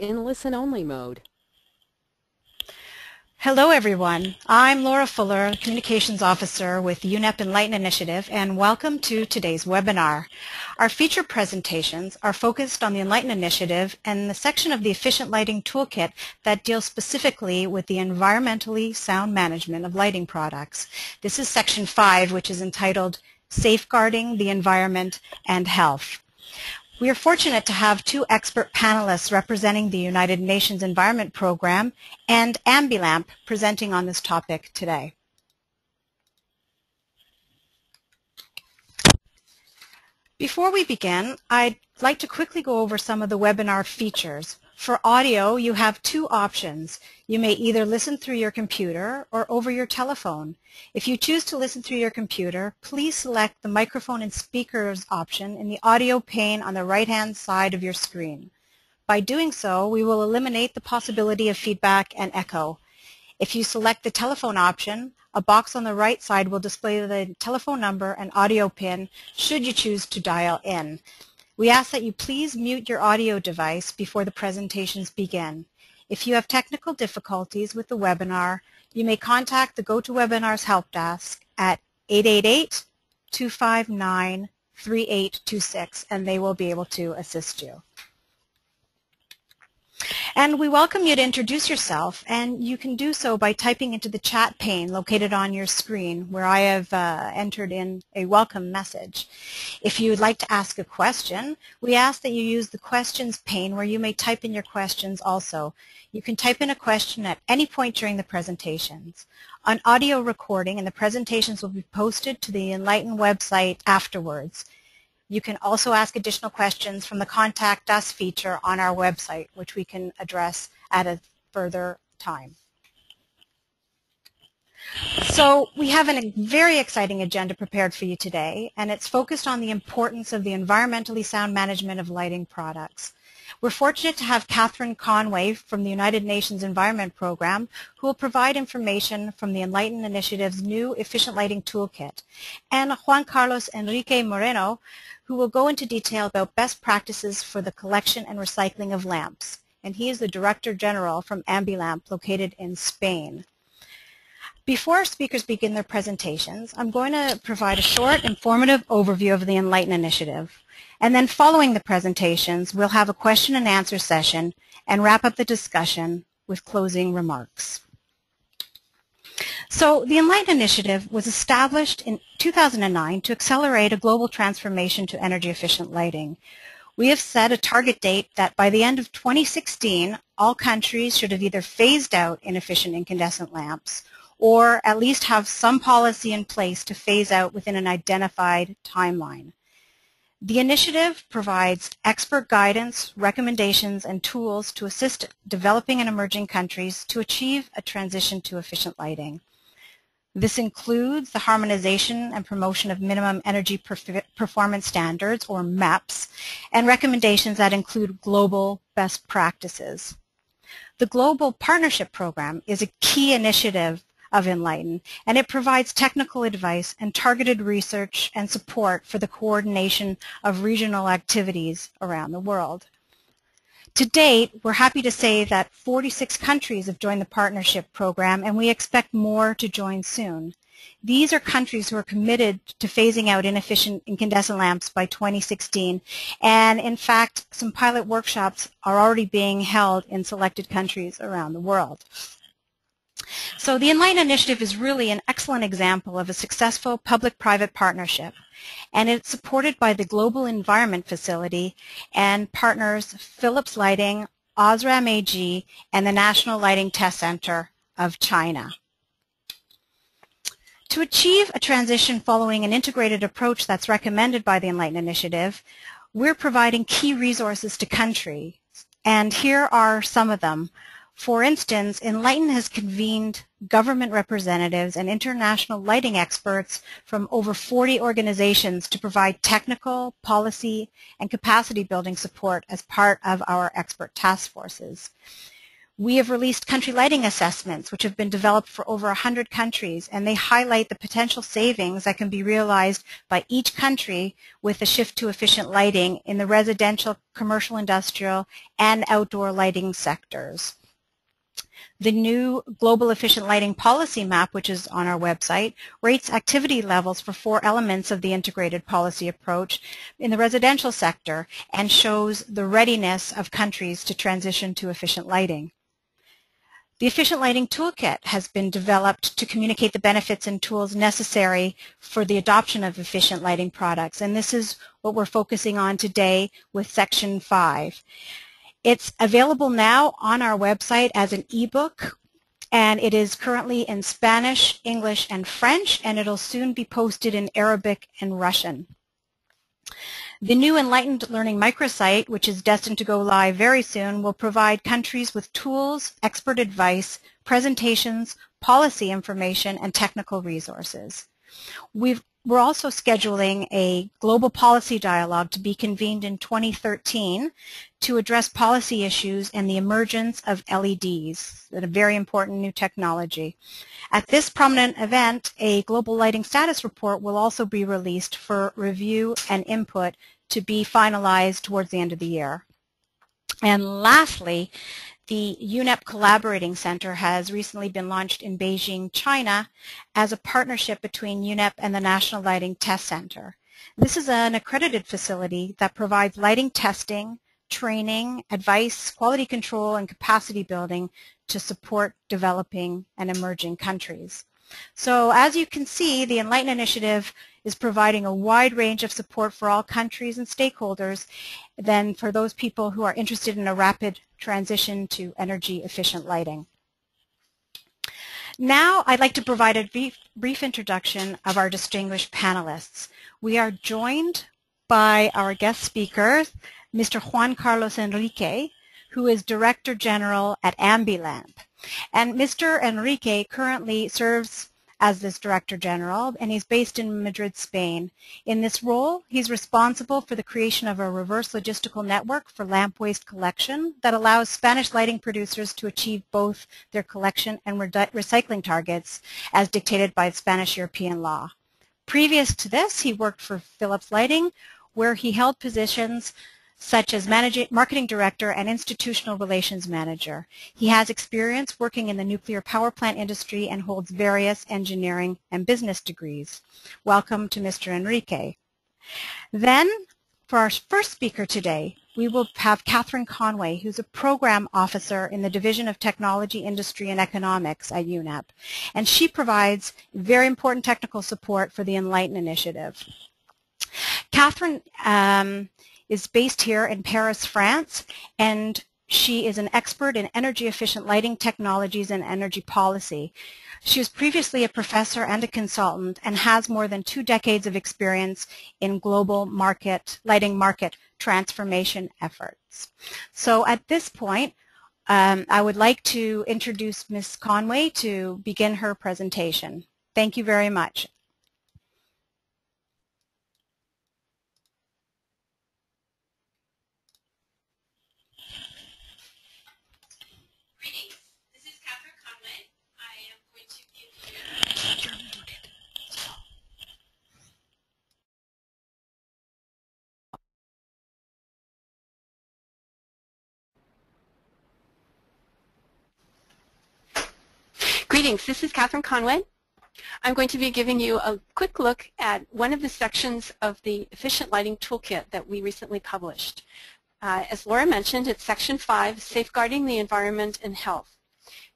in listen-only mode. Hello everyone. I'm Laura Fuller, Communications Officer with UNEP Enlighten Initiative and welcome to today's webinar. Our feature presentations are focused on the Enlighten Initiative and the section of the Efficient Lighting Toolkit that deals specifically with the environmentally sound management of lighting products. This is section 5 which is entitled Safeguarding the Environment and Health. We are fortunate to have two expert panelists representing the United Nations Environment Program and Ambilamp presenting on this topic today. Before we begin, I'd like to quickly go over some of the webinar features. For audio, you have two options. You may either listen through your computer or over your telephone. If you choose to listen through your computer, please select the microphone and speakers option in the audio pane on the right-hand side of your screen. By doing so, we will eliminate the possibility of feedback and echo. If you select the telephone option, a box on the right side will display the telephone number and audio pin should you choose to dial in. We ask that you please mute your audio device before the presentations begin. If you have technical difficulties with the webinar, you may contact the GoToWebinar's help desk at 888-259-3826 and they will be able to assist you. And we welcome you to introduce yourself, and you can do so by typing into the chat pane located on your screen where I have uh, entered in a welcome message. If you would like to ask a question, we ask that you use the questions pane where you may type in your questions also. You can type in a question at any point during the presentations. An audio recording and the presentations will be posted to the Enlighten website afterwards. You can also ask additional questions from the Contact Us feature on our website, which we can address at a further time. So we have a very exciting agenda prepared for you today, and it's focused on the importance of the environmentally sound management of lighting products. We're fortunate to have Kathryn Conway from the United Nations Environment Program who will provide information from the Enlighten Initiative's new Efficient Lighting Toolkit, and Juan Carlos Enrique Moreno who will go into detail about best practices for the collection and recycling of lamps. And he is the Director General from Ambilamp located in Spain. Before our speakers begin their presentations, I'm going to provide a short, informative overview of the Enlighten Initiative. And then following the presentations, we'll have a question and answer session and wrap up the discussion with closing remarks. So the Enlighten Initiative was established in 2009 to accelerate a global transformation to energy efficient lighting. We have set a target date that by the end of 2016, all countries should have either phased out inefficient incandescent lamps or at least have some policy in place to phase out within an identified timeline. The initiative provides expert guidance, recommendations, and tools to assist developing and emerging countries to achieve a transition to efficient lighting. This includes the harmonization and promotion of minimum energy performance standards, or MEPS, and recommendations that include global best practices. The Global Partnership Program is a key initiative of Enlighten, and it provides technical advice and targeted research and support for the coordination of regional activities around the world. To date, we're happy to say that 46 countries have joined the partnership program, and we expect more to join soon. These are countries who are committed to phasing out inefficient incandescent lamps by 2016, and in fact, some pilot workshops are already being held in selected countries around the world. So the Enlighten Initiative is really an excellent example of a successful public-private partnership, and it's supported by the Global Environment Facility and partners Philips Lighting, Osram AG, and the National Lighting Test Center of China. To achieve a transition following an integrated approach that's recommended by the Enlighten Initiative, we're providing key resources to countries, and here are some of them. For instance, Enlighten has convened government representatives and international lighting experts from over 40 organizations to provide technical, policy, and capacity building support as part of our expert task forces. We have released country lighting assessments, which have been developed for over 100 countries, and they highlight the potential savings that can be realized by each country with a shift to efficient lighting in the residential, commercial, industrial, and outdoor lighting sectors. The new Global Efficient Lighting Policy Map, which is on our website, rates activity levels for four elements of the integrated policy approach in the residential sector and shows the readiness of countries to transition to efficient lighting. The Efficient Lighting Toolkit has been developed to communicate the benefits and tools necessary for the adoption of efficient lighting products, and this is what we're focusing on today with Section 5. It's available now on our website as an ebook, and it is currently in Spanish, English, and French, and it'll soon be posted in Arabic and Russian. The new Enlighten Learning microsite, which is destined to go live very soon, will provide countries with tools, expert advice, presentations, policy information, and technical resources. We've we're also scheduling a global policy dialogue to be convened in 2013 to address policy issues and the emergence of LEDs, a very important new technology. At this prominent event, a global lighting status report will also be released for review and input to be finalized towards the end of the year. And lastly, the UNEP Collaborating Center has recently been launched in Beijing, China as a partnership between UNEP and the National Lighting Test Center. This is an accredited facility that provides lighting testing, training, advice, quality control, and capacity building to support developing and emerging countries. So as you can see, the Enlighten Initiative is providing a wide range of support for all countries and stakeholders than for those people who are interested in a rapid transition to energy efficient lighting. Now I'd like to provide a brief, brief introduction of our distinguished panelists. We are joined by our guest speaker, Mr. Juan Carlos Enrique, who is Director General at Ambilamp. And Mr. Enrique currently serves as this Director General, and he's based in Madrid, Spain. In this role, he's responsible for the creation of a reverse logistical network for lamp waste collection that allows Spanish lighting producers to achieve both their collection and re recycling targets as dictated by Spanish European law. Previous to this, he worked for Philips Lighting, where he held positions such as marketing director and institutional relations manager. He has experience working in the nuclear power plant industry and holds various engineering and business degrees. Welcome to Mr. Enrique. Then, for our first speaker today, we will have Kathryn Conway, who's a program officer in the Division of Technology, Industry, and Economics at UNEP. And she provides very important technical support for the Enlighten Initiative. Kathryn um, is based here in Paris, France, and she is an expert in energy efficient lighting technologies and energy policy. She was previously a professor and a consultant and has more than two decades of experience in global market, lighting market transformation efforts. So at this point, um, I would like to introduce Ms. Conway to begin her presentation. Thank you very much. Greetings, this is Kathryn Conway. I'm going to be giving you a quick look at one of the sections of the Efficient Lighting Toolkit that we recently published. Uh, as Laura mentioned, it's Section 5, Safeguarding the Environment and Health.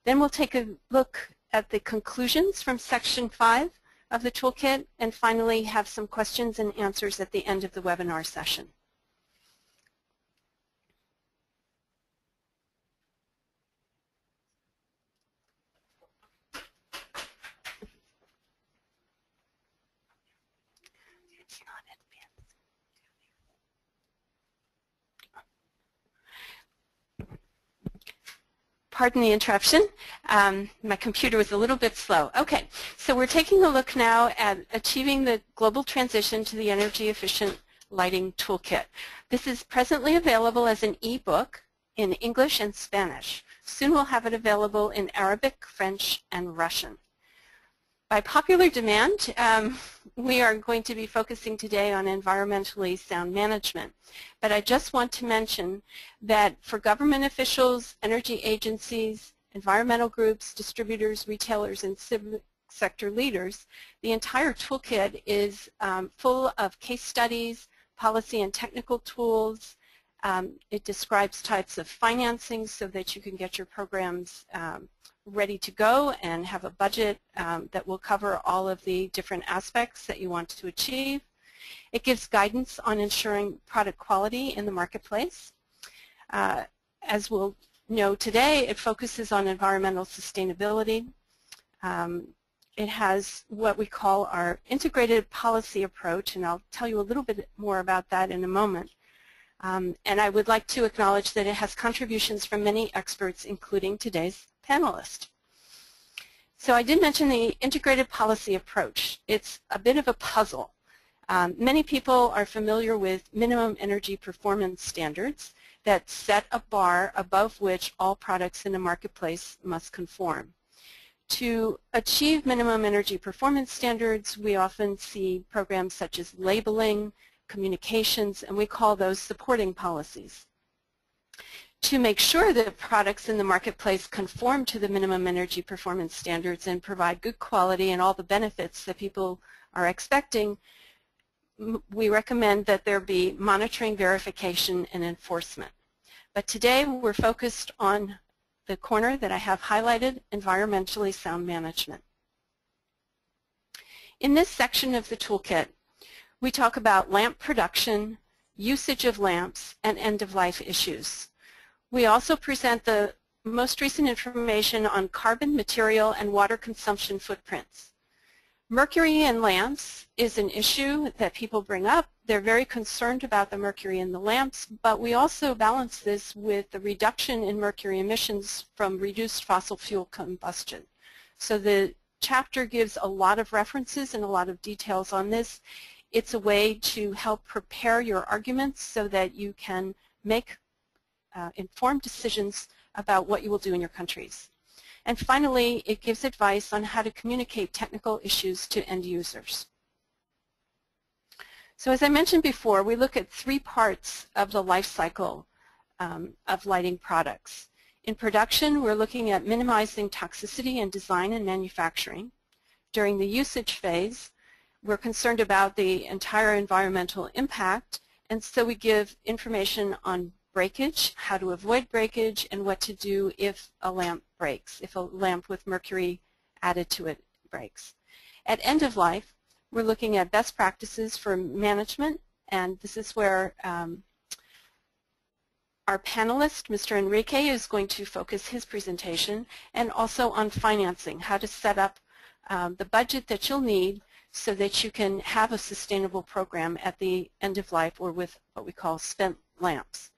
Then we'll take a look at the conclusions from Section 5 of the toolkit and finally have some questions and answers at the end of the webinar session. Pardon the interruption. Um, my computer was a little bit slow. Okay, so we're taking a look now at achieving the global transition to the energy efficient lighting toolkit. This is presently available as an e-book in English and Spanish. Soon we'll have it available in Arabic, French, and Russian. By popular demand, um, we are going to be focusing today on environmentally sound management. But I just want to mention that for government officials, energy agencies, environmental groups, distributors, retailers, and civic sector leaders, the entire toolkit is um, full of case studies, policy and technical tools. Um, it describes types of financing so that you can get your programs um, ready to go and have a budget um, that will cover all of the different aspects that you want to achieve. It gives guidance on ensuring product quality in the marketplace. Uh, as we'll know today, it focuses on environmental sustainability. Um, it has what we call our integrated policy approach, and I'll tell you a little bit more about that in a moment. Um, and I would like to acknowledge that it has contributions from many experts, including today's panelist. So I did mention the integrated policy approach. It's a bit of a puzzle. Um, many people are familiar with minimum energy performance standards that set a bar above which all products in the marketplace must conform. To achieve minimum energy performance standards, we often see programs such as labeling, communications, and we call those supporting policies to make sure that products in the marketplace conform to the minimum energy performance standards and provide good quality and all the benefits that people are expecting, we recommend that there be monitoring, verification, and enforcement. But today we're focused on the corner that I have highlighted, environmentally sound management. In this section of the toolkit, we talk about lamp production, usage of lamps, and end-of-life issues. We also present the most recent information on carbon, material, and water consumption footprints. Mercury in lamps is an issue that people bring up. They're very concerned about the mercury in the lamps, but we also balance this with the reduction in mercury emissions from reduced fossil fuel combustion. So the chapter gives a lot of references and a lot of details on this. It's a way to help prepare your arguments so that you can make uh, informed decisions about what you will do in your countries. And finally, it gives advice on how to communicate technical issues to end users. So as I mentioned before, we look at three parts of the life cycle um, of lighting products. In production, we're looking at minimizing toxicity in design and manufacturing. During the usage phase, we're concerned about the entire environmental impact, and so we give information on breakage, how to avoid breakage, and what to do if a lamp breaks, if a lamp with mercury added to it breaks. At end of life, we're looking at best practices for management, and this is where um, our panelist, Mr. Enrique, is going to focus his presentation, and also on financing, how to set up um, the budget that you'll need so that you can have a sustainable program at the end of life or with what we call spent lamps.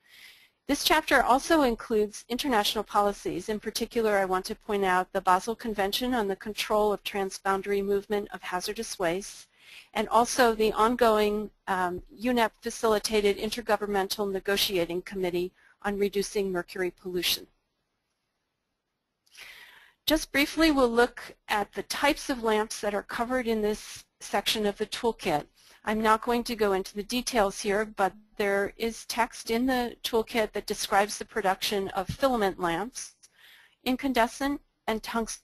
This chapter also includes international policies. In particular, I want to point out the Basel Convention on the Control of Transboundary Movement of Hazardous Waste, and also the ongoing um, UNEP-facilitated Intergovernmental Negotiating Committee on Reducing Mercury Pollution. Just briefly, we'll look at the types of lamps that are covered in this section of the toolkit. I'm not going to go into the details here, but there is text in the toolkit that describes the production of filament lamps, incandescent, and tungsten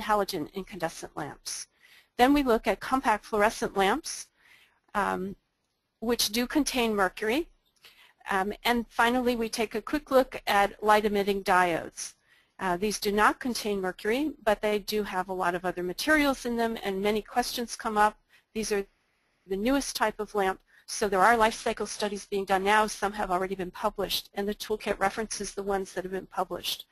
halogen incandescent lamps. Then we look at compact fluorescent lamps, um, which do contain mercury. Um, and finally, we take a quick look at light-emitting diodes. Uh, these do not contain mercury, but they do have a lot of other materials in them, and many questions come up. These are the newest type of lamp, so there are life cycle studies being done now. Some have already been published, and the toolkit references the ones that have been published.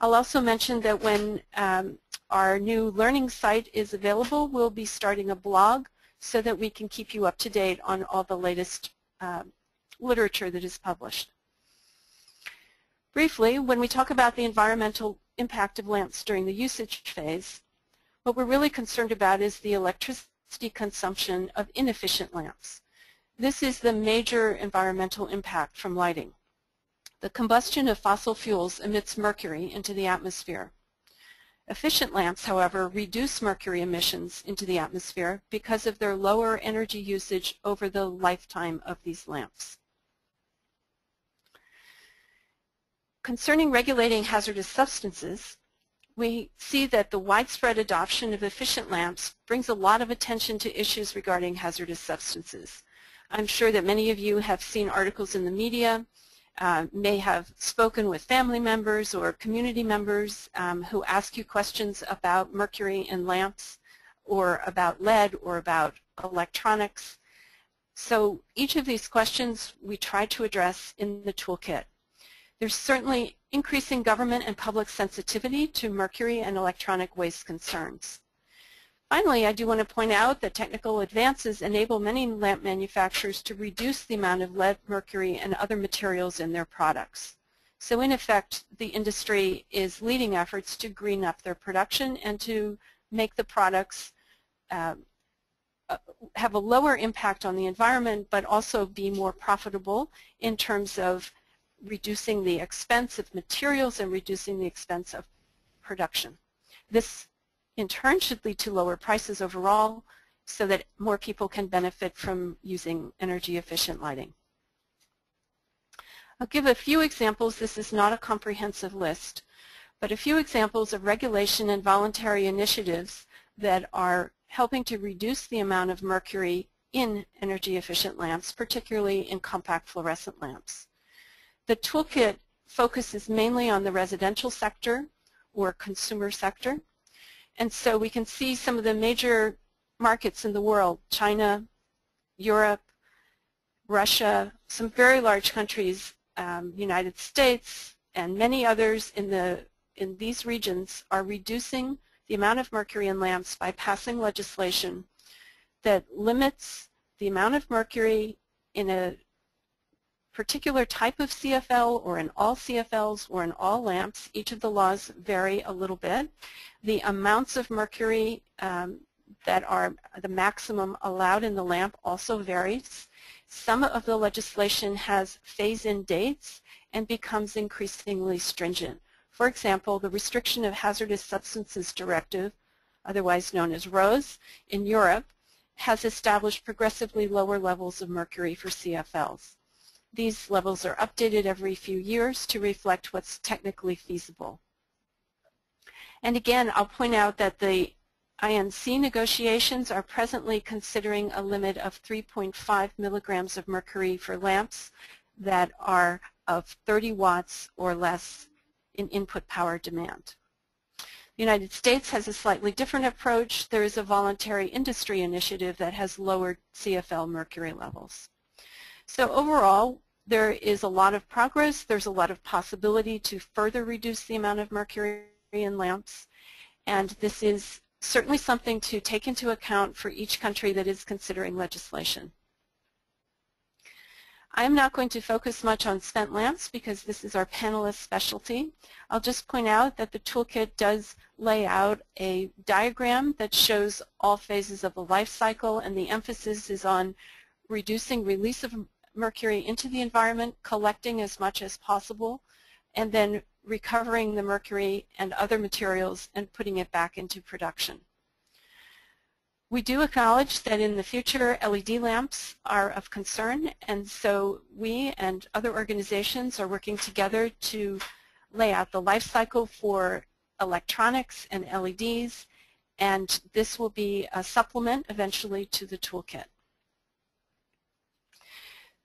I'll also mention that when um, our new learning site is available, we'll be starting a blog so that we can keep you up to date on all the latest uh, literature that is published. Briefly, when we talk about the environmental impact of lamps during the usage phase, what we're really concerned about is the electricity consumption of inefficient lamps. This is the major environmental impact from lighting. The combustion of fossil fuels emits mercury into the atmosphere. Efficient lamps, however, reduce mercury emissions into the atmosphere because of their lower energy usage over the lifetime of these lamps. Concerning regulating hazardous substances, we see that the widespread adoption of efficient lamps brings a lot of attention to issues regarding hazardous substances. I'm sure that many of you have seen articles in the media uh, may have spoken with family members or community members um, who ask you questions about mercury in lamps or about lead or about electronics. So each of these questions we try to address in the toolkit. There's certainly increasing government and public sensitivity to mercury and electronic waste concerns. Finally, I do want to point out that technical advances enable many lamp manufacturers to reduce the amount of lead, mercury, and other materials in their products. So in effect, the industry is leading efforts to green up their production and to make the products uh, uh have a lower impact on the environment, but also be more profitable in terms of reducing the expense of materials and reducing the expense of production. This in turn should lead to lower prices overall so that more people can benefit from using energy efficient lighting. I'll give a few examples. This is not a comprehensive list, but a few examples of regulation and voluntary initiatives that are helping to reduce the amount of mercury in energy efficient lamps, particularly in compact fluorescent lamps. The toolkit focuses mainly on the residential sector or consumer sector, and so we can see some of the major markets in the world, China, Europe, Russia, some very large countries, um, United States, and many others in, the, in these regions are reducing the amount of mercury in lamps by passing legislation that limits the amount of mercury in a particular type of CFL or in all CFLs or in all lamps. Each of the laws vary a little bit. The amounts of mercury um, that are the maximum allowed in the lamp also varies. Some of the legislation has phase-in dates and becomes increasingly stringent. For example, the Restriction of Hazardous Substances Directive, otherwise known as RoHS, in Europe, has established progressively lower levels of mercury for CFLs. These levels are updated every few years to reflect what's technically feasible. And again, I'll point out that the INC negotiations are presently considering a limit of 3.5 milligrams of mercury for lamps that are of 30 watts or less in input power demand. The United States has a slightly different approach. There is a voluntary industry initiative that has lowered CFL mercury levels. So overall, there is a lot of progress. There's a lot of possibility to further reduce the amount of mercury in lamps. And this is certainly something to take into account for each country that is considering legislation. I'm not going to focus much on spent lamps because this is our panelist specialty. I'll just point out that the toolkit does lay out a diagram that shows all phases of the life cycle and the emphasis is on reducing release of mercury into the environment, collecting as much as possible, and then recovering the mercury and other materials and putting it back into production. We do acknowledge that in the future LED lamps are of concern and so we and other organizations are working together to lay out the life cycle for electronics and LEDs and this will be a supplement eventually to the toolkit.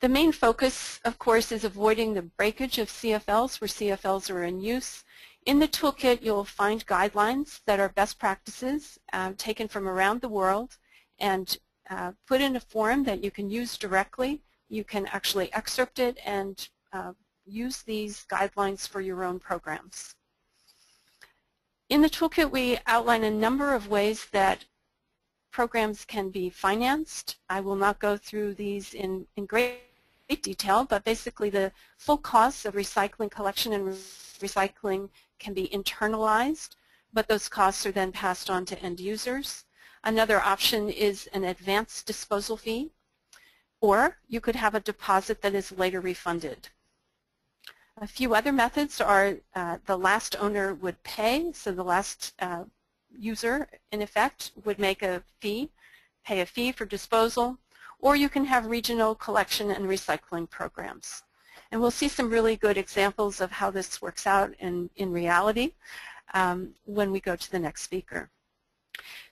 The main focus, of course, is avoiding the breakage of CFLs where CFLs are in use. In the toolkit, you'll find guidelines that are best practices um, taken from around the world and uh, put in a form that you can use directly. You can actually excerpt it and uh, use these guidelines for your own programs. In the toolkit, we outline a number of ways that programs can be financed. I will not go through these in, in great detail, but basically the full costs of recycling collection and recycling can be internalized, but those costs are then passed on to end users. Another option is an advanced disposal fee, or you could have a deposit that is later refunded. A few other methods are uh, the last owner would pay, so the last uh, user, in effect, would make a fee, pay a fee for disposal, or you can have regional collection and recycling programs. And we'll see some really good examples of how this works out in, in reality um, when we go to the next speaker.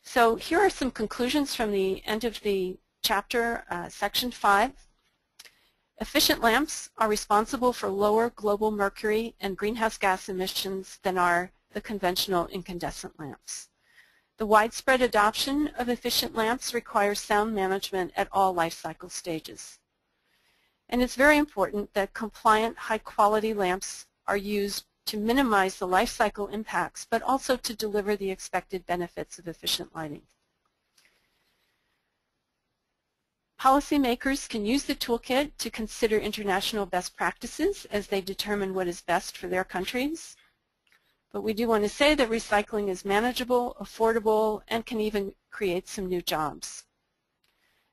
So here are some conclusions from the end of the chapter, uh, section 5. Efficient lamps are responsible for lower global mercury and greenhouse gas emissions than are the conventional incandescent lamps. The widespread adoption of efficient lamps requires sound management at all life cycle stages. And it's very important that compliant, high-quality lamps are used to minimize the life cycle impacts, but also to deliver the expected benefits of efficient lighting. Policymakers can use the toolkit to consider international best practices as they determine what is best for their countries. But we do want to say that recycling is manageable, affordable, and can even create some new jobs.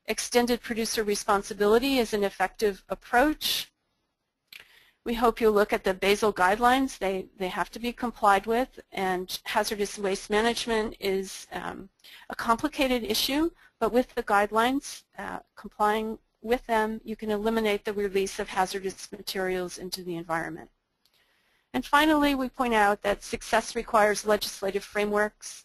Extended producer responsibility is an effective approach. We hope you'll look at the Basel guidelines. They, they have to be complied with, and hazardous waste management is um, a complicated issue, but with the guidelines, uh, complying with them, you can eliminate the release of hazardous materials into the environment. And finally, we point out that success requires legislative frameworks,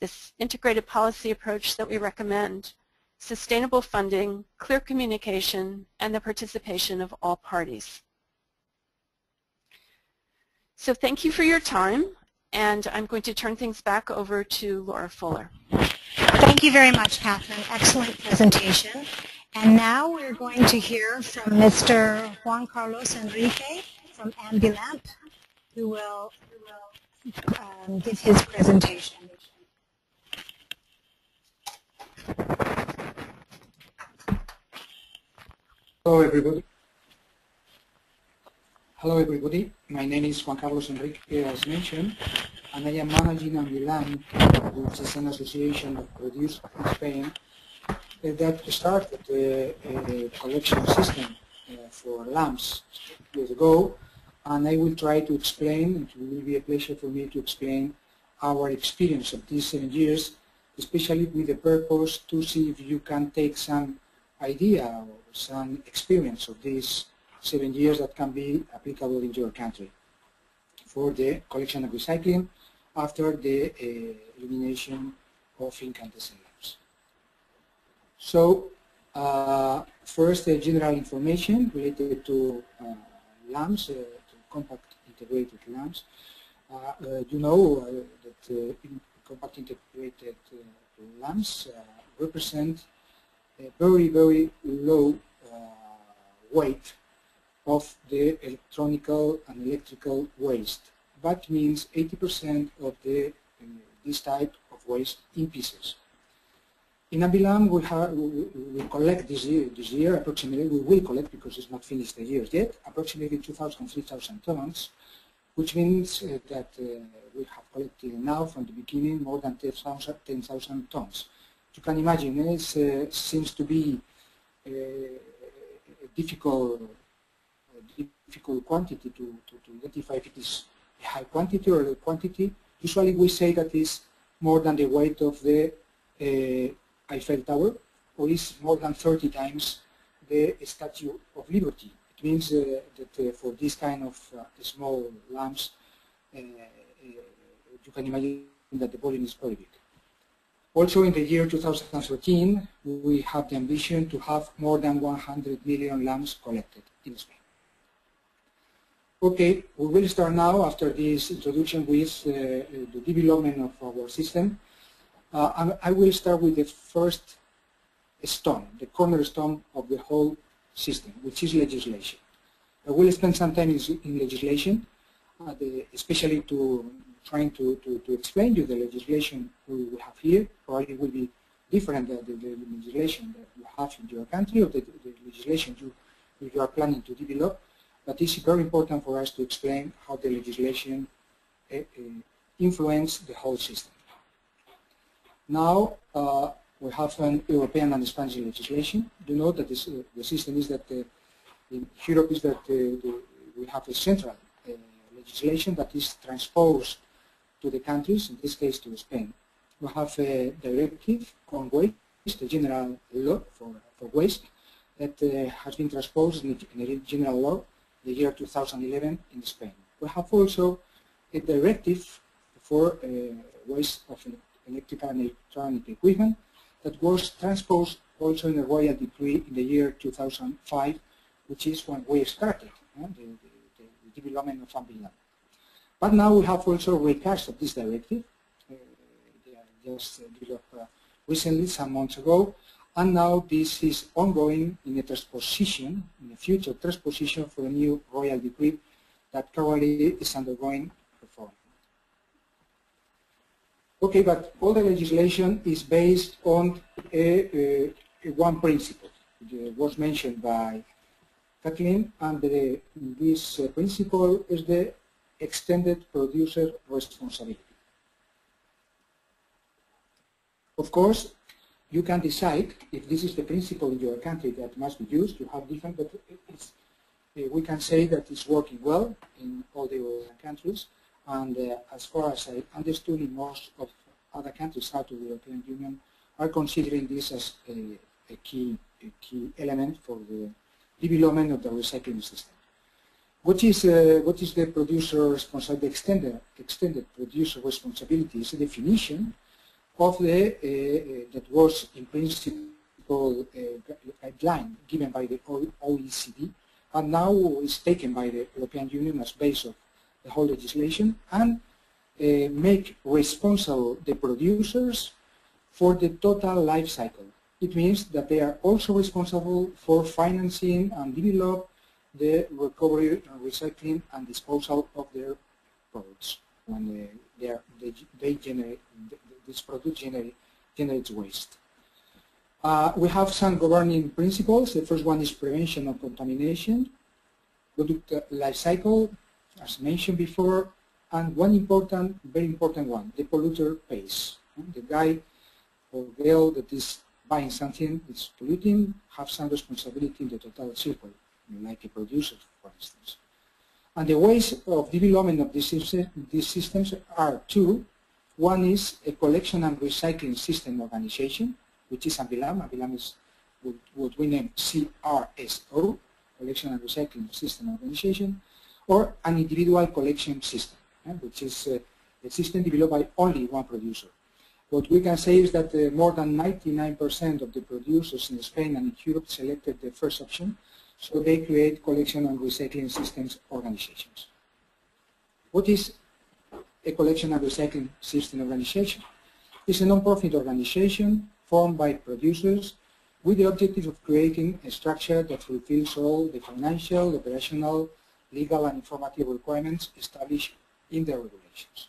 this integrated policy approach that we recommend, sustainable funding, clear communication, and the participation of all parties. So thank you for your time, and I'm going to turn things back over to Laura Fuller. Thank you very much, Kathryn. Excellent presentation. And now we're going to hear from Mr. Juan Carlos Enrique from Ambilamp, who will, um, give his presentation. Hello, everybody. Hello, everybody. My name is Juan Carlos Enrique, as mentioned, and I am managing Ambilamp, which is an association of producers in Spain uh, that started a, a collection system uh, for lamps years ago and I will try to explain, it will be a pleasure for me to explain our experience of these seven years, especially with the purpose to see if you can take some idea or some experience of these seven years that can be applicable in your country for the collection and recycling after the uh, elimination of incandescent lamps. So uh, first, uh, general information related to uh, lamps, uh, compact integrated lamps. Uh, uh, you know uh, that compact integrated lamps represent a very, very low weight of the electronical and electrical waste. That means 80% of the this type of waste in pieces. In Ambilamp, we, have, we, collect this year, this year approximately, we will collect because it's not finished the year yet, approximately 2,000, 3,000 tons, which means uh, that uh, we have collected now from the beginning more than 10,000 10, tons. You can imagine it uh, seems to be uh, a difficult, difficult quantity to, to, to identify if it is a high quantity or a low quantity. Usually we say that is more than the weight of the uh, Eiffel Tower, or is more than 30 times the Statue of Liberty. It means uh, that uh, for this kind of uh, small lamps, uh, uh, you can imagine that the volume is very big. Also in the year 2013, we have the ambition to have more than 100 million lamps collected in Spain. Okay, we will start now after this introduction with uh, the development of our system. Uh, I will start with the first stone, the cornerstone of the whole system, which is legislation. I will spend some time in, legislation, uh, the, especially to trying to, to, to, explain you the legislation we have here. Probably will be different than the, the, legislation that you have in your country or the, the legislation you, you are planning to develop. But it's very important for us to explain how the legislation uh, uh, influence the whole system. Now uh, we have an European and Spanish legislation. You know that this, uh, the system is that uh, in Europe is that the, we have a central uh, legislation that is transposed to the countries, in this case to Spain. We have a directive on waste, the general law for, for waste, that uh, has been transposed in the general law the year 2011 in Spain. We have also a directive for uh, waste of electrical and electronic equipment that was transposed also in a royal decree in the year 2005, which is when we started the, the, the, development of Ambilamp. But now we have also recast of this directive. Uh, just developed uh, recently, some months ago, and now this is ongoing in a transposition, in a future transposition for a new royal decree that currently is undergoing Okay, but all the legislation is based on a, a, a one principle. It was mentioned by Kathleen, and the, this uh, principle is the extended producer responsibility. Of course, you can decide if this is the principle in your country that must be used. You have different, but uh, we can say that it's working well in all the countries. And uh, as far as I understood, most of other countries out of the European Union are considering this as a, a, key, a key element for the development of the recycling system. What is, uh, what is the producer responsibility, extended, extended producer responsibility is a definition of the, uh, uh, that was in principle uh, guideline given by the OECD and now is taken by the European Union as base of the whole legislation and uh, make responsible the producers for the total life cycle. It means that they are also responsible for financing and develop the recovery and recycling and disposal of their products when they, they, are, they, they generate this product generate, generates waste. Uh, we have some governing principles. The first one is prevention of contamination, product life cycle, as mentioned before, and one important, very important one, the polluter pays. Hmm, the guy or girl that is buying something that's polluting have some responsibility in the total circle, like a producer, for instance. And the ways of development of these, systems are two. One is a collection and recycling system organization, which is Ambilamp. Ambilamp is what we name CRSO, Collection and Recycling System Organization, or an individual collection system, eh, which is uh, a system developed by only one producer. What we can say is that uh, more than 99% of the producers in Spain and Europe selected the first option, so they create collection and recycling systems organizations. What is a collection and recycling system organization. It's a non-profit organization formed by producers with the objective of creating a structure that fulfills all the financial, operational, legal and informative requirements established in the regulations.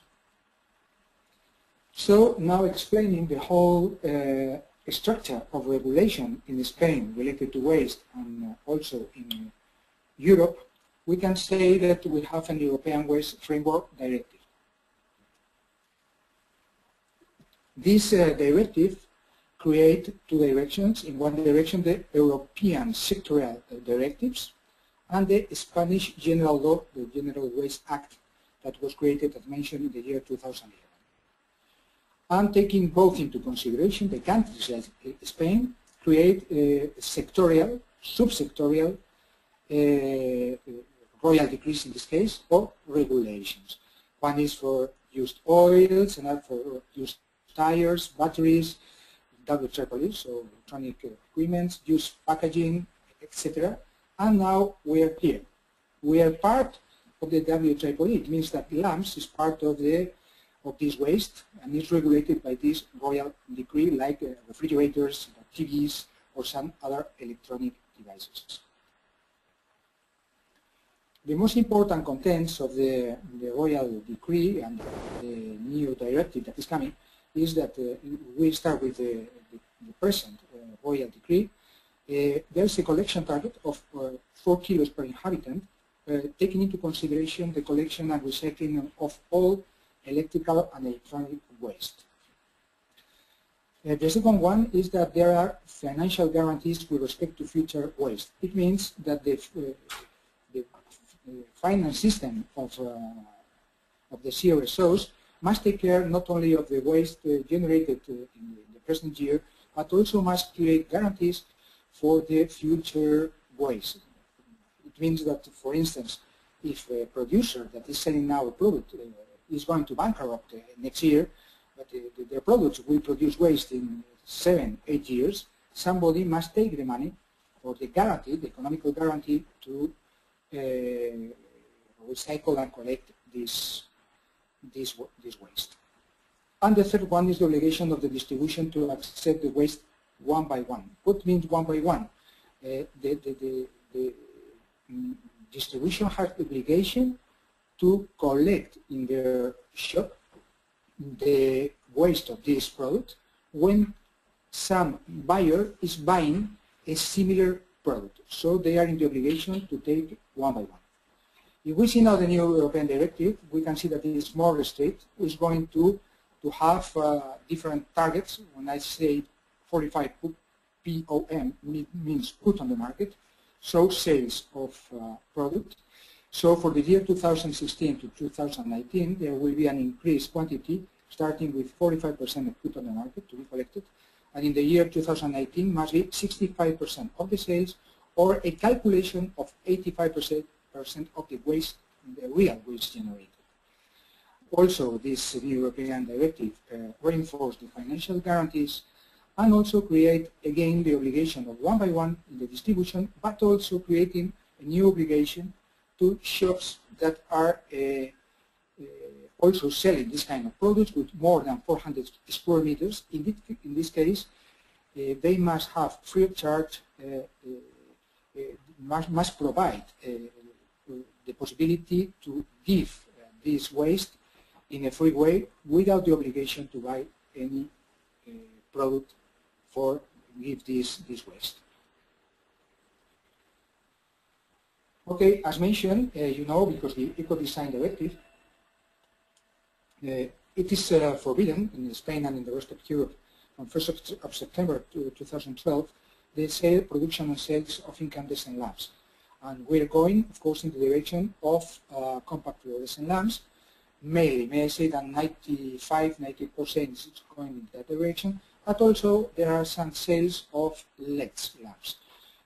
So now explaining the whole uh, structure of regulation in Spain related to waste and uh, also in Europe, we can say that we have an European Waste Framework Directive. This uh, directive create two directions. In one direction, the European sectorial uh, directives and the Spanish General Law, the General Waste Act that was created, as mentioned, in the year 2011. And taking both into consideration, the countries like uh, Spain create a sectorial, subsectorial uh, royal decrees in this case, or regulations. One is for used oils, another for used tires, batteries, WEEE, so electronic equipment, used packaging, etc. And now we are here. We are part of the WEEE. It means that lamps is part of the of this waste and is regulated by this royal decree like uh, refrigerators, TVs, or some other electronic devices. The most important contents of the, the royal decree and the new directive that is coming is that uh, we start with the, the, the present uh, royal decree. Uh, there's a collection target of 4 kilos per inhabitant, taking into consideration the collection and recycling of all electrical and electronic waste. Uh, the second one is that there are financial guarantees with respect to future waste. It means that the, uh, the finance system of, of the CRSOs must take care not only of the waste generated in the present year, but also must create guarantees for the future waste. It means that, for instance, if a producer that is selling now a product uh, is going to bankrupt uh, next year, but uh, their products will produce waste in seven, eight years, somebody must take the money for the guarantee, the economical guarantee to uh, recycle and collect this, this, this waste. And the third one is the obligation of the distribution to accept the waste one by one. What means one by one? Uh, the, the, the, the mm, distribution has the obligation to collect in their shop the waste of this product when some buyer is buying a similar product. So they are in the obligation to take one by one. If we see now the new European directive, we can see that it is more strict. It's going to, to have uh, different targets. When I say 45 POM means put on the market, so sales of uh, product. So for the year 2016 to 2019, there will be an increased quantity starting with 45% of put on the market to be collected. And in the year 2019 must be 65% of the sales or a calculation of 85% of the waste, the real waste generated. Also, this European directive uh, reinforced the financial guarantees and also create again the obligation of one by one in the distribution, but also creating a new obligation to shops that are uh, uh, also selling this kind of products with more than 400 square meters. In this, in this case, uh, they must have free of charge, uh, uh, uh, must, must, provide the possibility to give this waste in a free way without the obligation to buy any product for give this, this waste. Okay, as mentioned, uh, you know, because the Eco-Design Directive, uh, it is uh, forbidden in Spain and in the rest of Europe from 1st of, of September 2012, the sale, production and sales of incandescent lamps. And we're going, of course, in the direction of uh, compact fluorescent lamps, mainly, may I say that 95, 90% is going in that direction, but also there are some sales of LED lamps.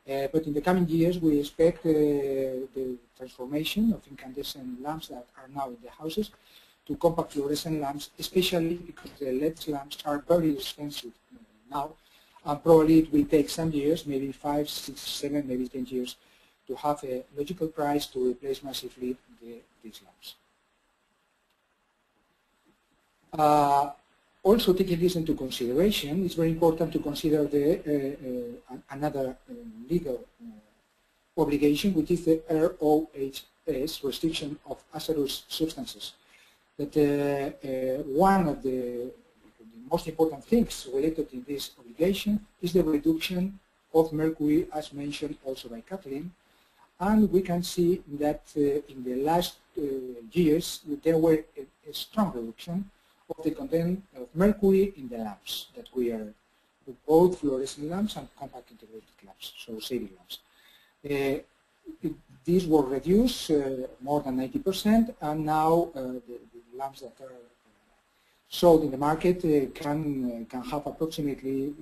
Uh, but in the coming years, we expect uh, the transformation of incandescent lamps that are now in the houses to compact fluorescent lamps, especially because the LED lamps are very expensive now, and probably it will take some years, maybe five, six, seven, maybe 10 years, to have a logical price to replace massively the, these lamps. Uh, also taking this into consideration, it's very important to consider the uh, uh, another uh, legal uh, obligation, which is the ROHS, restriction of hazardous substances. That uh, one of the, the, most important things related to this obligation is the reduction of mercury, as mentioned also by Kathryn. And we can see that in the last years, there were a, a strong reduction the content of mercury in the lamps that we are both fluorescent lamps and compact integrated lamps, so saving lamps. Uh, these were reduced uh, more than 90% and now uh, the, the, lamps that are sold in the market uh, can, uh, can have approximately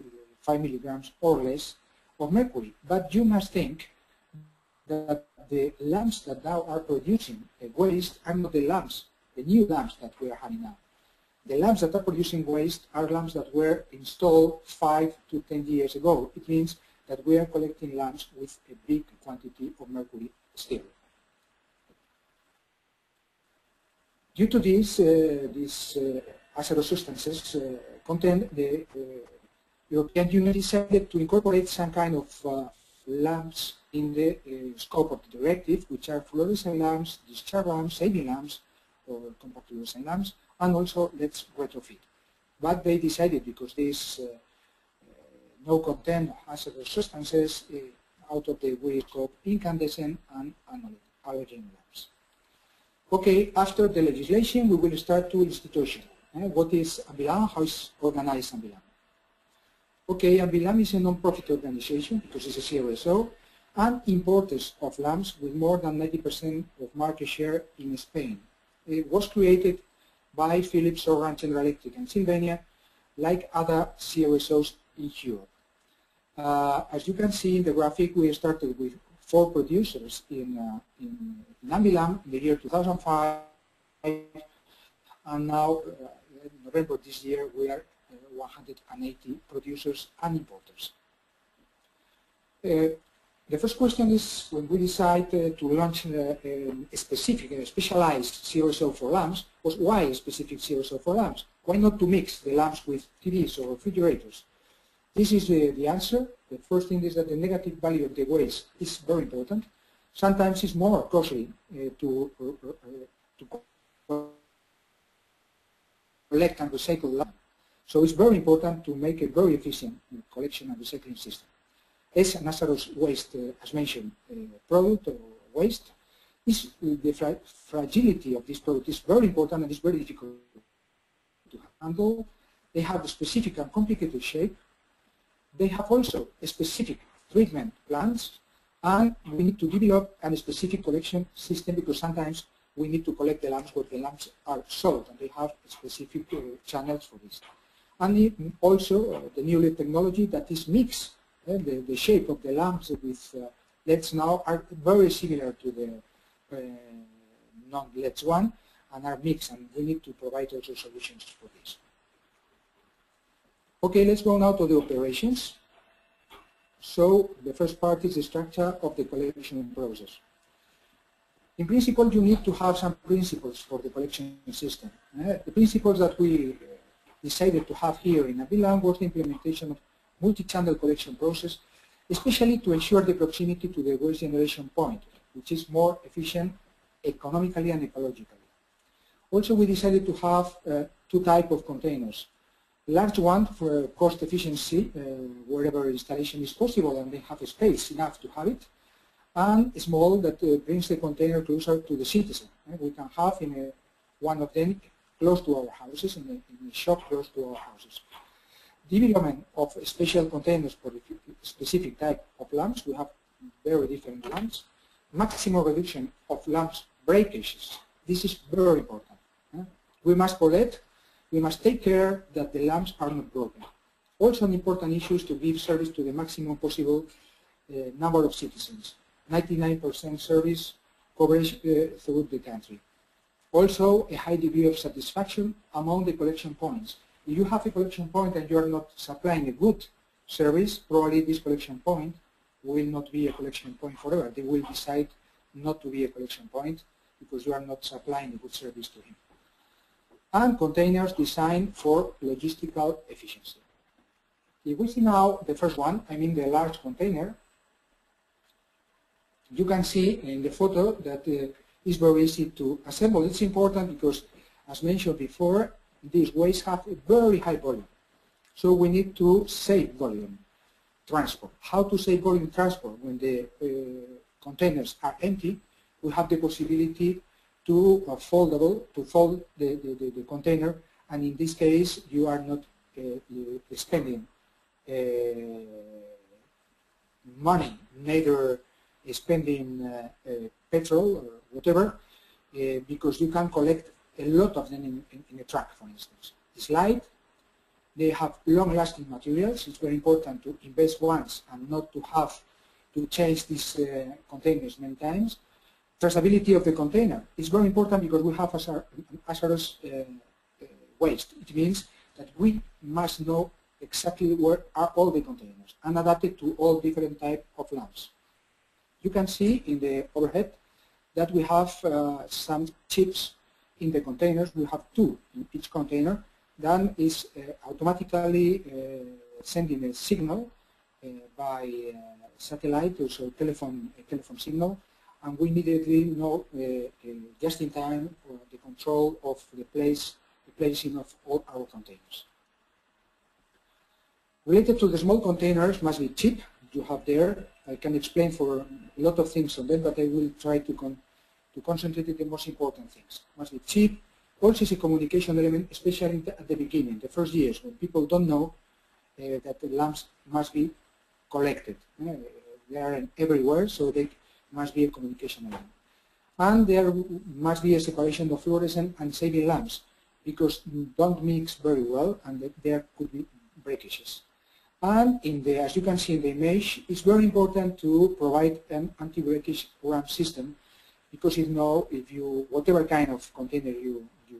5 milligrams or less of mercury. But you must think that the lamps that now are producing waste are not the lamps, the new lamps that we are having now. The lamps that are producing waste are lamps that were installed 5 to 10 years ago. It means that we are collecting lamps with a big quantity of mercury still. Due to this, uh, these uh, hazardous substances uh, content, the uh, European Union decided to incorporate some kind of uh, lamps in the uh, scope of the directive, which are fluorescent lamps, discharge lamps, saving lamps, or compact fluorescent lamps, and also let's retrofit. But they decided because this uh, uh, no content hazardous substances uh, out of the way of incandescent and halogen lamps. Okay, after the legislation, we will start to institution. Eh? What is Ambilamp? How is organized Ambilamp? Okay, Ambilamp is a non-profit organization because it's a CRSO, and importers of lamps with more than 90% of market share in Spain. It was created by Philips, Osram, General Electric, and Sylvania, like other CRSOs in Europe. Uh, as you can see in the graphic, we started with four producers in, uh, in, Ambilamp in the year 2005, and now, uh, in November this year, we are uh, 180 producers and importers. Uh, the first question is when we decide uh, to launch uh, a specific, a specialized CRSO for lamps, was why a specific CRSO for lamps? Why not to mix the lamps with TVs or refrigerators? This is the, the answer. The first thing is that the negative value of the waste is very important. Sometimes it's more costly uh, to, uh, uh, to collect and recycle lamps. So it's very important to make a very efficient collection and recycling system as an hazardous waste, uh, as mentioned, uh, product or waste, is the fra fragility of this product is very important and it's very difficult to handle. They have a specific and complicated shape. They have also a specific treatment plans and we need to develop a specific collection system because sometimes we need to collect the lamps where the lamps are sold and they have specific uh, channels for this. And also uh, the new technology that is mixed the, the shape of the lamps with uh, LEDs now are very similar to the uh, non-LEDs one and are mixed and we need to provide also solutions for this. Okay, let's go now to the operations. So the first part is the structure of the collection process. In principle, you need to have some principles for the collection system. Uh, the principles that we decided to have here in Ambilamp was the implementation of multi-channel collection process, especially to ensure the proximity to the waste generation point, which is more efficient economically and ecologically. Also, we decided to have uh, two types of containers. Large one for cost efficiency, uh, wherever installation is possible and they have space enough to have it, and small that uh, brings the container closer to the citizen. Uh, we can have in a, one of them close to our houses, in a, in a shop close to our houses development of special containers for the specific type of lamps. We have very different lamps. Maximum reduction of lamps breakages. This is very important. We must collect, we must take care that the lamps are not broken. Also an important issue is to give service to the maximum possible uh, number of citizens. 99% service coverage uh, throughout the country. Also a high degree of satisfaction among the collection points if you have a collection point and you are not supplying a good service, probably this collection point will not be a collection point forever. They will decide not to be a collection point because you are not supplying a good service to him. And containers designed for logistical efficiency. If we see now the first one, I mean the large container, you can see in the photo that uh, it's very easy to assemble. It's important because, as mentioned before, these waste have a very high volume. So we need to save volume transport. How to save volume transport when the uh, containers are empty? We have the possibility to uh, foldable, to fold the, the, the, the, container, and in this case you are not uh, spending uh, money, neither spending uh, uh, petrol or whatever, because you can collect a lot of them in, in, in a truck, for instance. It's light, they have long-lasting materials. It's very important to invest once and not to have to change these uh, containers many times. Traceability of the container is very important because we have hazardous uh, uh, waste. It means that we must know exactly where are all the containers and adapt it to all different type of lamps. You can see in the overhead that we have uh, some chips in the containers, we have two in each container, then is uh, automatically uh, sending a signal uh, by satellite, also telephone, a telephone signal, and we immediately know just in time the control of the place, the placing of all our containers. Related to the small containers must be cheap, you have there. I can explain for a lot of things on that, but I will try to to concentrate on the most important things. Must be cheap. Also is a communication element, especially at the beginning, the first years, when people don't know uh, that the lamps must be collected. Uh, they are everywhere, so they must be a communication element. And there must be a separation of fluorescent and saving lamps because don't mix very well and there could be breakages. And in the, as you can see in the image, it's very important to provide an anti-breakage ramp system because you know if you, whatever kind of container you, you,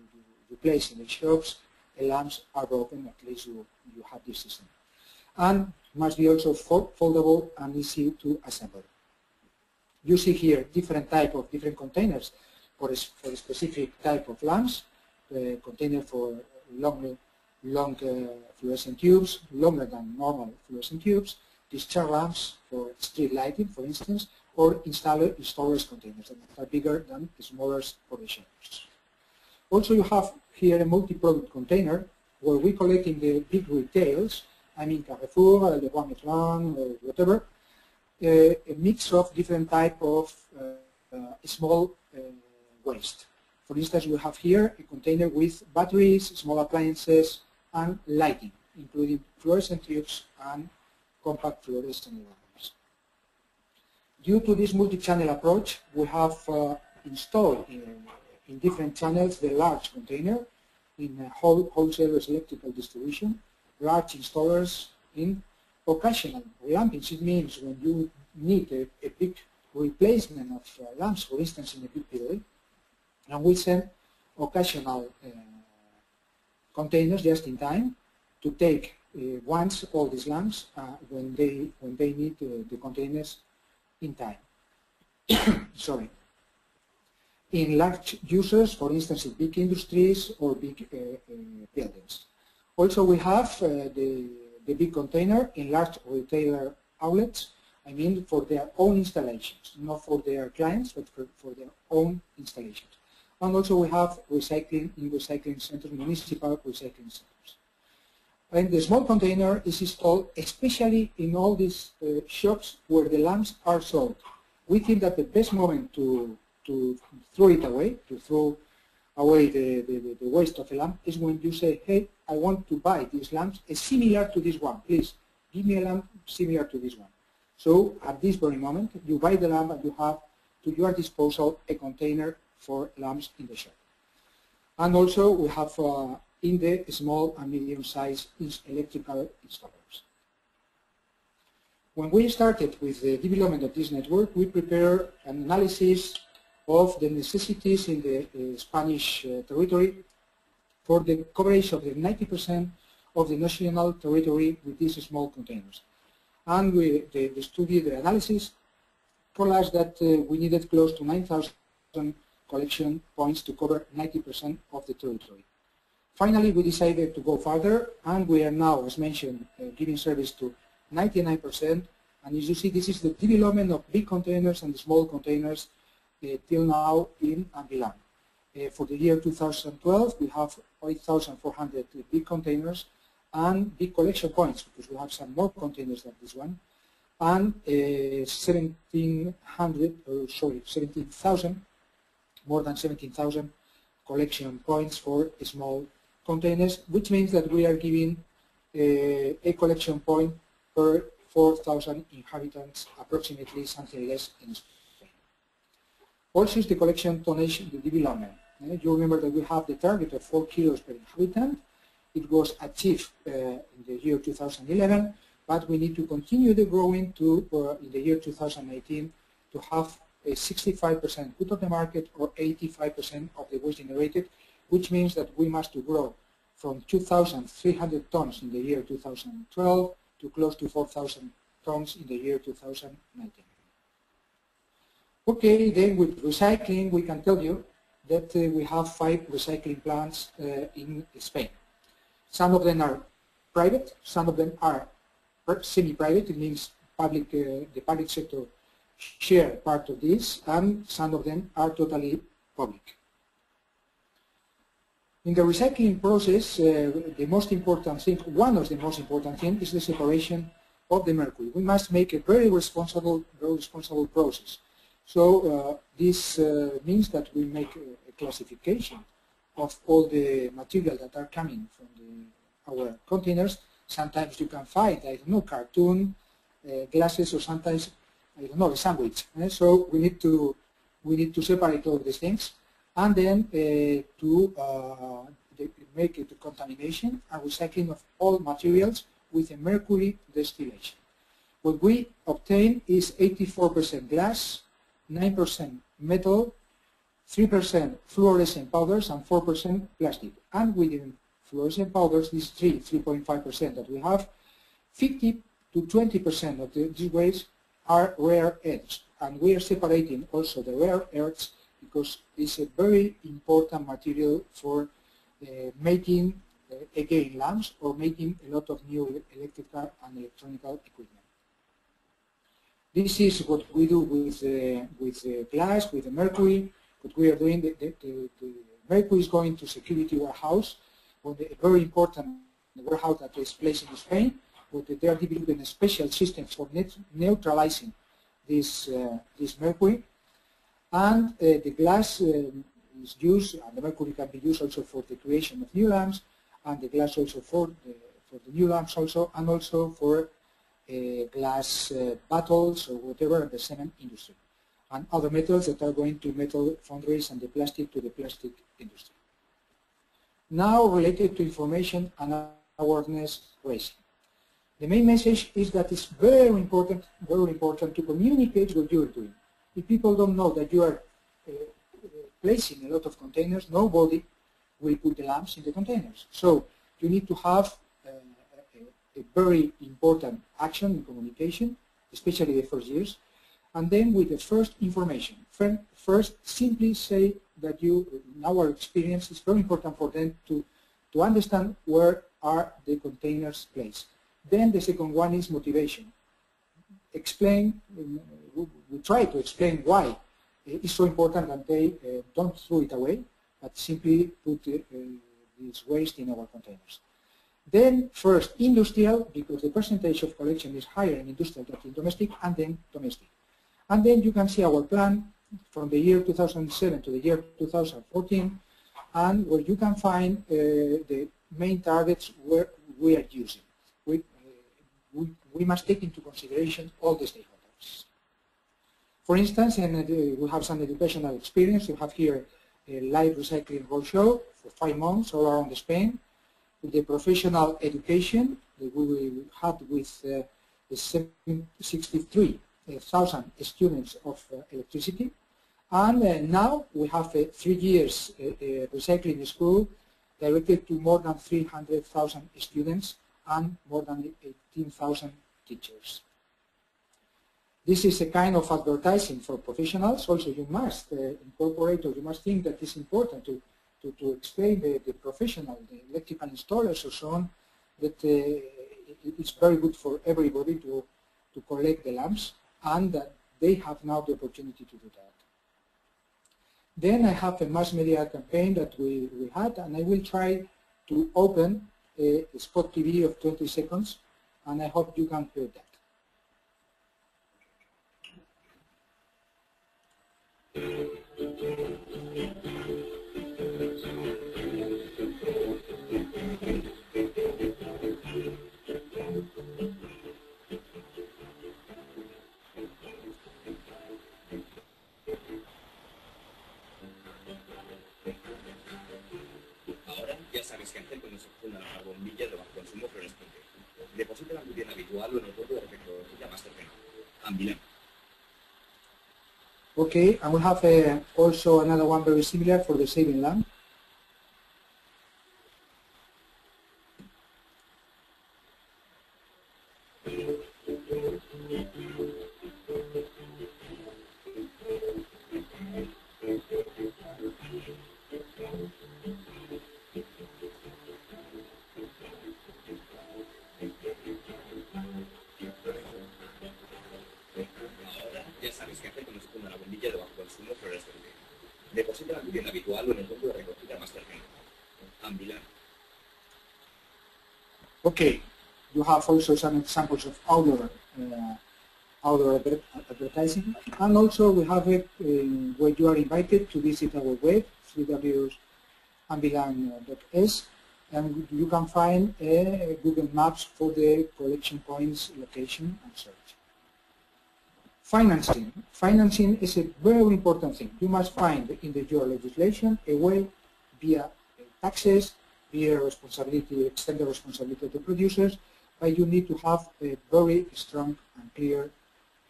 you place in the shops, the lamps are broken, at least you, you have this system. And must be also foldable and easy to assemble. You see here different type of different containers for a, for a specific type of lamps, the container for long, long uh, fluorescent tubes, longer than normal fluorescent tubes, discharge lamps for street lighting, for instance, or installer storage containers that are bigger than smaller storage Also, you have here a multi-product container where we collect in the big retails I mean Carrefour, Le Leroy Merlin, whatever, uh, a mix of different type of uh, uh, small waste. For instance, we have here a container with batteries, small appliances, and lighting, including fluorescent tubes and compact fluorescent lamps. Due to this multi-channel approach, we have uh, installed in, in, different channels the large container in a whole, wholesalers electrical distribution large installers in occasional relamping. It means when you need a, a big replacement of uh, lamps, for instance, in a big building, and we send occasional uh, containers just in time to take uh, once all these lamps uh, when they when they need uh, the containers in time. Sorry. In large users, for instance, in big industries or big uh, buildings. Also, we have uh, the, the big container in large retailer outlets, I mean for their own installations, not for their clients, but for, for their own installations. And also we have recycling in recycling centers, municipal recycling centers. And the small container is installed especially in all these uh, shops where the lamps are sold. We think that the best moment to, to throw it away, to throw away the, the, the, waste of a lamp is when you say, hey, I want to buy these lamps a similar to this one. Please, give me a lamp similar to this one. So at this very moment, you buy the lamp and you have to your disposal a container for lamps in the shop. And also we have uh, in the small and medium-sized electrical installers. When we started with the development of this network, we prepared an analysis of the necessities in the uh, Spanish uh, territory for the coverage of the 90% of the national territory with these small containers. And we, the, the study, the analysis, told us that uh, we needed close to 9,000 collection points to cover 90% of the territory. Finally, we decided to go further, and we are now, as mentioned, uh, giving service to 99%. And as you see, this is the development of big containers and small containers uh, till now in Milan. Uh, for the year 2012, we have 8,400 big containers and big collection points because we have some more containers than this one, and uh, 1,700, uh, sorry, 17,000, more than 17,000 collection points for small containers, which means that we are giving uh, a collection point per 4,000 inhabitants, approximately something less in Spain. Also is the collection tonnage the development. Uh, you remember that we have the target of 4 kilos per inhabitant. It was achieved uh, in the year 2011, but we need to continue the growing to, uh, in the year 2018, to have a 65% put on the market or 85% of the waste generated, which means that we must grow from 2,300 tons in the year 2012 to close to 4,000 tons in the year 2019. Okay, then with recycling, we can tell you that uh, we have five recycling plants uh, in Spain. Some of them are private, some of them are semi-private, it means public, uh, the public sector share part of this, and some of them are totally public. In the recycling process, uh, the most important thing, one of the most important things is the separation of the mercury. We must make a very responsible, very responsible process. So uh, this uh, means that we make a, classification of all the material that are coming from the, our containers. Sometimes you can find, I don't know, cartoon, uh, glasses, or sometimes I don't know, a sandwich. eh? So we need to we need to separate all these things, and then uh, to uh, make it contamination and recycling of all materials with a mercury distillation. What we obtain is 84% glass, 9% metal, 3% fluorescent powders, and 4% plastic. And within fluorescent powders, these three, 3.5% that we have, 50 to 20% of the, these waste are rare earths. And we are separating also the rare earths because it's a very important material for uh, making, uh, again, lamps or making a lot of new electrical and electronic equipment. This is what we do with, uh, with glass, with the mercury. What we are doing, the, the, the, the mercury is going to security warehouse, on a very important warehouse that is placed in Spain. But they are developing a special system for neutralizing this, uh, this mercury. And uh, the glass um, is used, and the mercury can be used also for the creation of new lamps, and the glass also for the, for the new lamps also, and also for uh, glass uh, bottles or whatever in the cement industry, and other metals that are going to metal foundries and the plastic to the plastic industry. Now related to information and awareness raising. The main message is that it's very important, very important to communicate what you are doing. If people don't know that you are uh, placing a lot of containers, nobody will put the lamps in the containers. So you need to have uh, a, a very important action in communication, especially the first years, and then with the first information. First, simply say that you, in our experience, it's very important for them to, to understand where are the containers placed. Then the second one is motivation. Explain, we try to explain why it's so important that they uh, don't throw it away, but simply put uh, this waste in our containers. Then first industrial, because the percentage of collection is higher in industrial than in domestic, and then domestic. And then you can see our plan from the year 2007 to the year 2014, and where you can find uh, the main targets where we are using. We, uh, we, we must take into consideration all the stakeholders. For instance, and uh, we have some educational experience. You have here a live recycling roadshow for five months all around Spain with the professional education that we had with uh, the 63,000 students of uh, electricity. And uh, now we have a three years uh, recycling school directed to more than 300,000 students and more than 18,000 teachers. This is a kind of advertising for professionals. Also, you must uh, incorporate or you must think that it's important to, to, to explain the, the professional, the electrical installers or so on, that uh, it's very good for everybody to, to collect the lamps and that they have now the opportunity to do that. Then I have a mass media campaign that we, we had and I will try to open a, a spot TV of 20 seconds and I hope you can hear that. Ahora ya sabéis que a se consecuciona la bombilla de bajo consumo fluorescente. Deposita la tubien habitual o en el otro del reflectador que más feo. Cambiar. Okay, and we have uh, also another one very similar for the saving lamp. Also some examples of outdoor uh, outdoor adver advertising, and also we have it where you are invited to visit our web www.ambilamp.es, and you can find uh, Google Maps for the collection points, location, and search. Financing. Financing is a very important thing. You must find in the your legislation a way via taxes, via responsibility, extended responsibility to producers, but you need to have a very strong and clear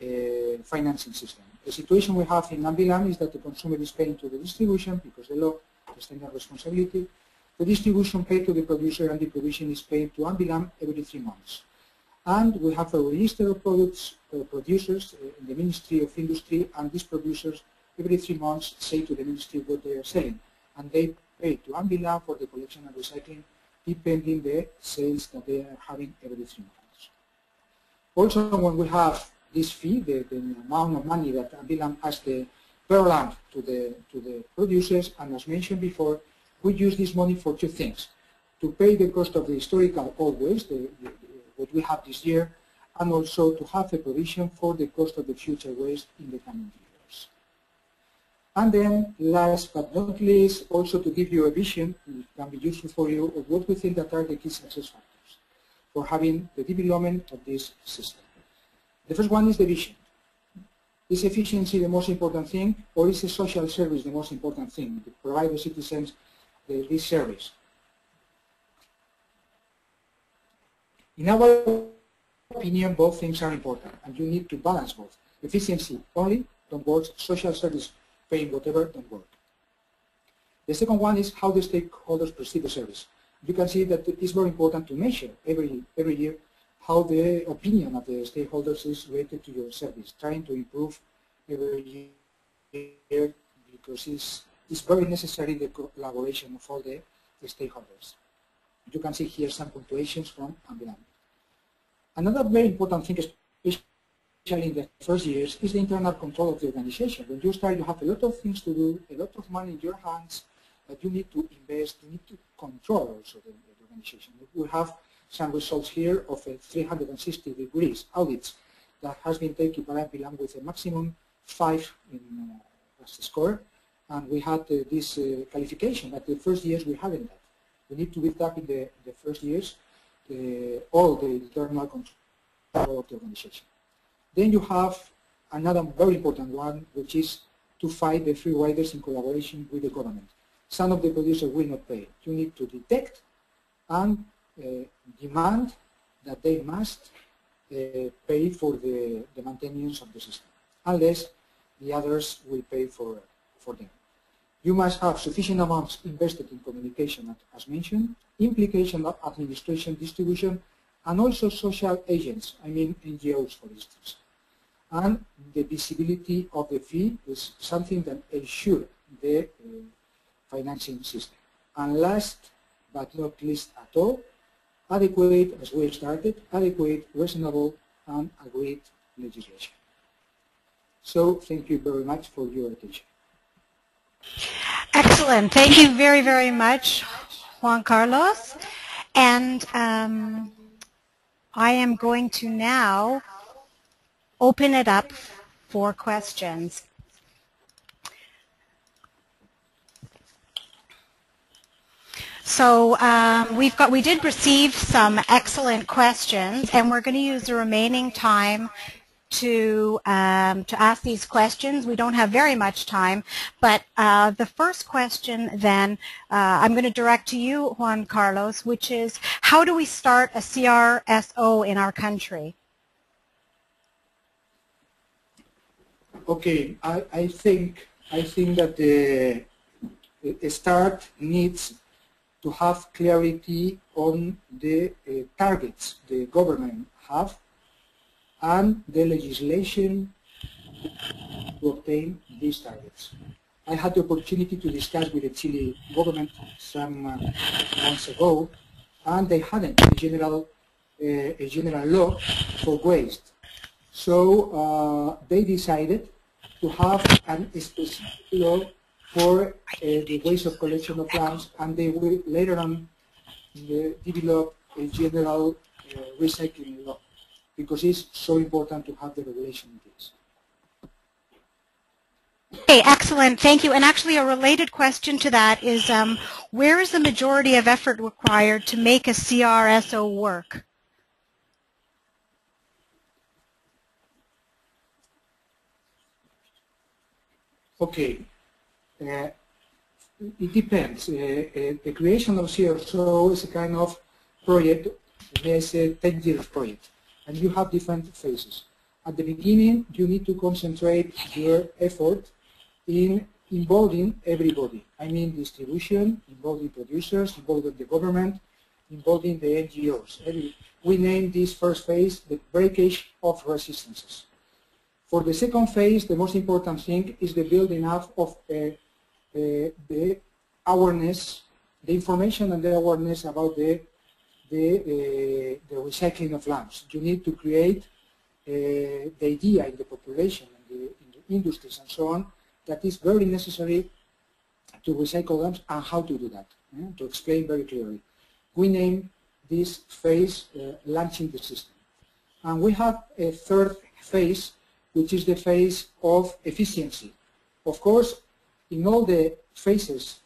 uh, financing system. The situation we have in Ambilamp is that the consumer is paying to the distribution because the law, extended responsibility, the distribution paid to the producer and the provision is paid to Ambilamp every three months. And we have a register of products, uh, producers uh, in the Ministry of Industry, and these producers every three months say to the Ministry what they are selling. And they pay to Ambilamp for the collection and recycling, depending the sales that they are having every three months. Also, when we have this fee, the, the amount of money that Ambilamp has the per lamp to the, to the producers, and as mentioned before, we use this money for two things. To pay the cost of the historical old waste, the, the, what we have this year, and also to have a provision for the cost of the future waste in the coming years. And then, last but not least, also to give you a vision, it can be useful for you, of what we think that are the key success factors for having the development of this system. The first one is the vision. Is efficiency the most important thing, or is a social service the most important thing to provide the citizens the, this service? In our opinion, both things are important, and you need to balance both. Efficiency only don't work, social service paying whatever don't work. The second one is how the stakeholders perceive the service. You can see that it's very important to measure every, every year how the opinion of the stakeholders is related to your service, trying to improve every year because it's, it's very necessary the collaboration of all the, the stakeholders. You can see here some punctuations from Ambilamp. Another very important thing, especially in the first years, is the internal control of the organization. When you start, you have a lot of things to do, a lot of money in your hands, but you need to invest, you need to control also the, the organization. We have some results here of a 360 degrees audits that has been taken by Ambilamp with a maximum 5 in, uh, as a score. And we had uh, this uh, qualification, but the first years we haven't that. We need to build up in the, the first years uh, all the internal control of the organization. Then you have another very important one, which is to fight the free riders in collaboration with the government. Some of the producers will not pay. You need to detect and uh, demand that they must uh, pay for the, the maintenance of the system, unless the others will pay for, for them. You must have sufficient amounts invested in communication, as mentioned, implication of administration, distribution, and also social agents, I mean NGOs, for instance. And the visibility of the fee is something that ensures the uh, financing system. And last but not least at all, adequate, as we started, adequate, reasonable, and agreed legislation. So thank you very much for your attention. Excellent. Thank you very, very much, Juan Carlos. And um, I am going to now open it up for questions. So um, we've got, we did receive some excellent questions, and we're going to use the remaining time to um, to ask these questions. We don't have very much time, but uh, the first question then uh, I'm going to direct to you, Juan Carlos, which is how do we start a CRSO in our country? Okay, I, I think I think that the, start needs to have clarity on the uh, targets the government have and the legislation to obtain these targets. I had the opportunity to discuss with the Chile government some uh, months ago, and they hadn't a general, uh, a general law for waste. So uh, they decided to have an specific law for uh, the ways of collection of plants, and they will later on develop a general uh, recycling law because it's so important to have the regulation in place. Okay, excellent. Thank you. And actually a related question to that is um, where is the majority of effort required to make a CRSO work? Okay. Uh, it depends. Uh, uh, the creation of CSO is a kind of project, it's a 10 year project, and you have different phases. At the beginning, you need to concentrate your effort in involving everybody. I mean distribution, involving producers, involving the government, involving the NGOs. We name this first phase the breakage of resistances. For the second phase, the most important thing is the building up of uh, uh, the awareness, the information and the awareness about the the, uh, the recycling of lamps. You need to create uh, the idea in the population, in the, in the industries and so on, that is very necessary to recycle lamps and how to do that, eh? to explain very clearly. We name this phase uh, launching the system. And we have a third phase, which is the phase of efficiency. Of course, in all the phases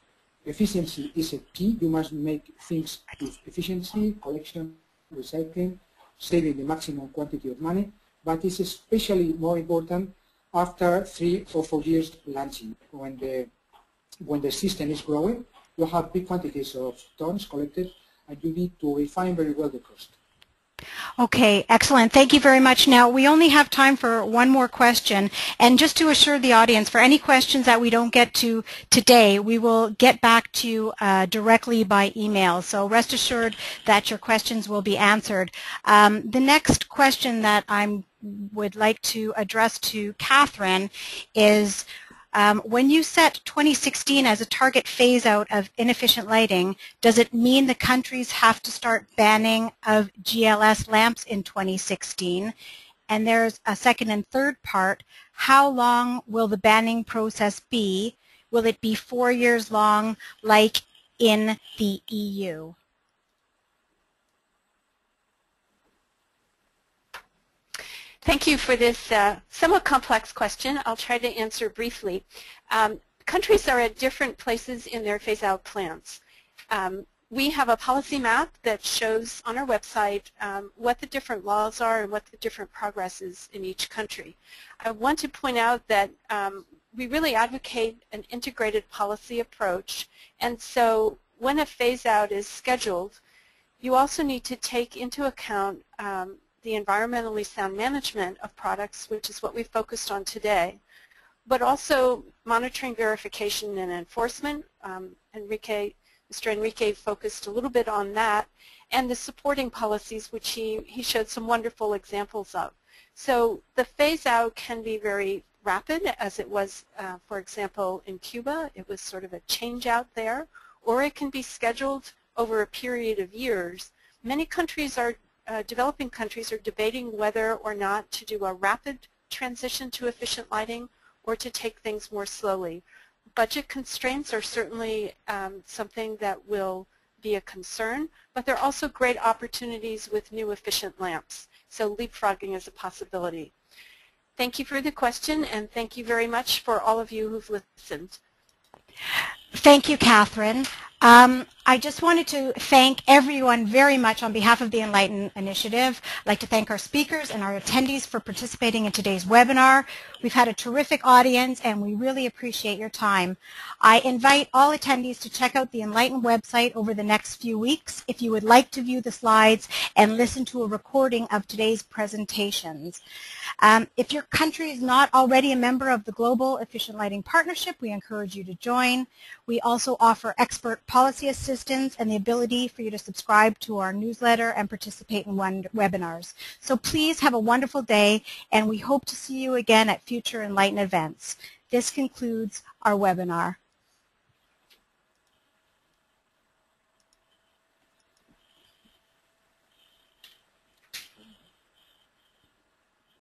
efficiency is a key. You must make things with efficiency, collection, recycling, saving the maximum quantity of money, but it's especially more important after three or four years launching, when the, when the system is growing, you have big quantities of tons collected, and you need to refine very well the cost. Okay, excellent. Thank you very much. Now, we only have time for one more question. And just to assure the audience, for any questions that we don't get to today, we will get back to you uh, directly by email. So rest assured that your questions will be answered. Um, the next question that I would like to address to Kathryn is um, when you set 2016 as a target phase out of inefficient lighting, does it mean the countries have to start banning of GLS lamps in 2016? And there's a second and third part. How long will the banning process be? Will it be four years long like in the EU? Thank you for this uh, somewhat complex question. I'll try to answer briefly. Um, countries are at different places in their phase-out plans. Um, we have a policy map that shows on our website um, what the different laws are and what the different progress is in each country. I want to point out that um, we really advocate an integrated policy approach, and so when a phase-out is scheduled, you also need to take into account um, the environmentally sound management of products, which is what we focused on today, but also monitoring, verification, and enforcement. Um, Enrique, Mr. Enrique focused a little bit on that, and the supporting policies, which he, he showed some wonderful examples of. So the phase out can be very rapid, as it was, uh, for example, in Cuba. It was sort of a change out there, or it can be scheduled over a period of years. Many countries are uh, developing countries are debating whether or not to do a rapid transition to efficient lighting or to take things more slowly. Budget constraints are certainly um, something that will be a concern, but there are also great opportunities with new efficient lamps. So leapfrogging is a possibility. Thank you for the question, and thank you very much for all of you who've listened. Thank you, Kathryn. Um, I just wanted to thank everyone very much on behalf of the Enlighten Initiative. I'd like to thank our speakers and our attendees for participating in today's webinar. We've had a terrific audience and we really appreciate your time. I invite all attendees to check out the Enlighten website over the next few weeks if you would like to view the slides and listen to a recording of today's presentations. Um, if your country is not already a member of the Global Efficient Lighting Partnership, we encourage you to join. We also offer expert policy assistance and the ability for you to subscribe to our newsletter and participate in webinars. So please have a wonderful day, and we hope to see you again at future Enlighten events. This concludes our webinar.